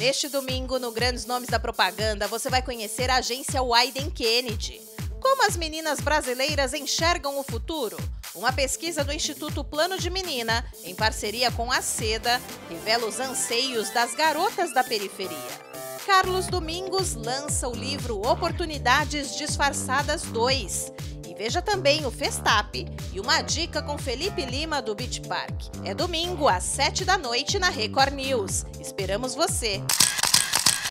Neste domingo, no Grandes Nomes da Propaganda, você vai conhecer a agência Wyden Kennedy. Como as meninas brasileiras enxergam o futuro? Uma pesquisa do Instituto Plano de Menina, em parceria com a Seda, revela os anseios das garotas da periferia. Carlos Domingos lança o livro Oportunidades Disfarçadas 2. Veja também o Festap e uma dica com Felipe Lima do Beach Park. É domingo às 7 da noite na Record News. Esperamos você!